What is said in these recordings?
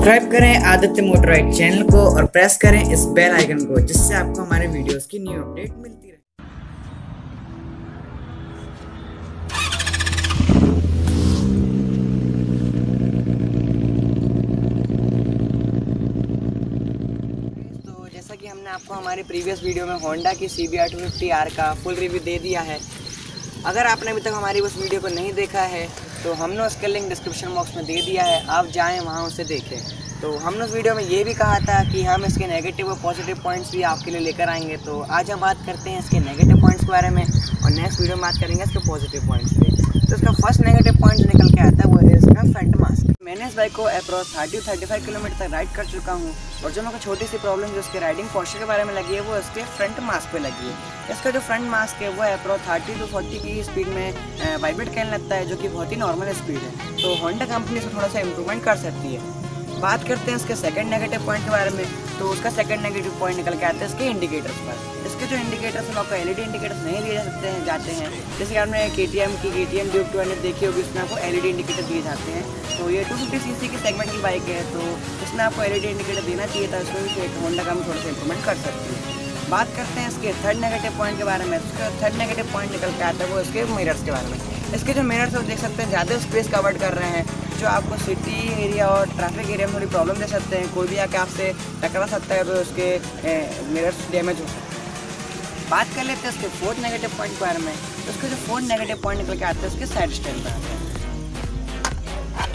Subscribe करें Aditya मोटराइट channel को और प्रेस करें इस बेल आइकन को, जिससे आपको हमारे वीडियोस की न्यू अपडेट मिलती रहे। तो जैसा कि हमने आपको हमारे प्रीवियस वीडियो में होंडा की C B R two fifty R का फुल रिव्यू दे दिया है। अगर आपने अभी तक हमारी उस वीडियो को नहीं देखा है तो हमने उसका लिंक डिस्क्रिप्शन बॉक्स में दे दिया है, आप जाएँ, वहाँ उसे देखें। तो हमने उस वीडियो में ये भी कहा था कि हम इसके नेगेटिव और पॉजिटिव पॉइंट्स भी आपके लिए लेकर आएँगे। तो आज हम बात करते हैं इसके नेगेटिव पॉइंट्स के बारे में और नेक्स्ट वीडियो में बात करेंगे इसके पॉजिटिव पॉइंट्स पे। तो इसका फ़र्स्ट नेगेटिव पॉइंट निकल के आता है, वो है इसका फ्रंट मास्क मैंने इस बाइक को approx thirty thirty five kilometre तक राइड कर चुका हूँ। और जो मेरे को छोटी सी प्रॉब्लम जो उसके राइडिंग पॉस्टर के बारे में लगी है, वो उसके फ्रंट मास्क पे लगी है। इसका जो फ्रंट मास्क है, वो अप्रो थर्टी टू फोर्टी की स्पीड में वाइब्रेट करने लगता है, जो कि बहुत ही नॉर्मल स्पीड है। तो होंडा कंपनी इसमें थोड़ा सा इम्प्रूवमेंट कर सकती है। बात करते हैं उसके सेकेंड नेगेटिव पॉइंट के बारे में तो उसका सेकेंड नेगेटिव पॉइंट निकल के आता है इसके इंडिकेटर्स पर। इसके जो इंडिकेटर्स हैं आपको एलईडी इंडिकेटर्स नहीं दिए जा सकते हैं, जाते हैं। जैसे कि आपने के टी एम की K T M Duke two hundred देखी होगी, उसमें आपको एलईडी इंडिकेटर दिए जाते हैं। तो ये टू फिफ्टी सी सी की सेगमेंट की बाइक है तो इसमें आपको एलईडी इंडिकेटर देना चाहिए था उसमें भी होंडा का हम थोड़ा सा इंप्रूवमेंट कर सकते हैं। बात करते हैं इसके थर्ड नेगेटिव पॉइंट के बारे में। इसका थर्ड नेगेटिव पॉइंट निकल के आता है, वो इसके मिरर्स के बारे में। इसके जो मिरर्स है, वो देख सकते हैं, ज़्यादा स्पेस कवर्ड कर रहे हैं, जो आपको सिटी एरिया और ट्रैफ़िक एरिया में थोड़ी प्रॉब्लम दे सकते हैं। कोई भी आके आपसे टकरा सकता है तो उसके मिरर्स डैमेज हो सकते हैं। बात कर लेते हैं इसके फोर्थ नेगेटिव पॉइंट के बारे में तो उसके जो फोर्थ नेगेटिव पॉइंट निकल के आते हैं, उसके साइड स्टैंड पर आते हैं।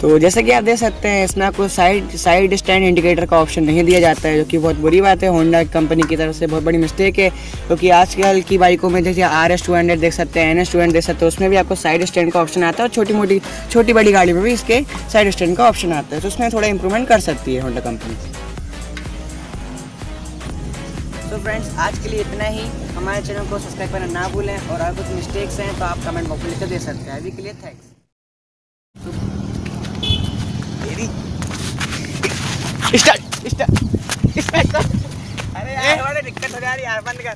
तो जैसे कि आप देख सकते हैं, इसमें आपको साइड साइड स्टैंड इंडिकेटर का ऑप्शन नहीं दिया जाता है, जो कि बहुत बुरी बात है। होंडा कंपनी की तरफ़ से बहुत बड़ी मिस्टेक है, क्योंकि तो आजकल की बाइकों में जैसे आर एस टू हंड्रेड देख सकते हैं एन एस टू हंड्रेड देख सकते हैं, उसमें भी आपको साइड स्टैंड का ऑप्शन आता है, और छोटी मोटी छोटी बड़ी गाड़ी में भी इसके साइड स्टैंड का ऑप्शन आता है। तो उसमें थोड़ा इंप्रूवमेंट कर सकती है होंडा कंपनी तो फ्रेंड्स आज के लिए इतना ही। हमारे चैनल को सब्सक्राइब करना ना भूलें और अगर कुछ मिस्टेक्स हैं तो आप कमेंट बॉक्स में लिखकर दे सकते हैं। अभी के लिए थैंक्स स्टार्ट स्टार्ट स्टार्ट अरे यार दिक्कत हो जा रही है यार। बंद कर।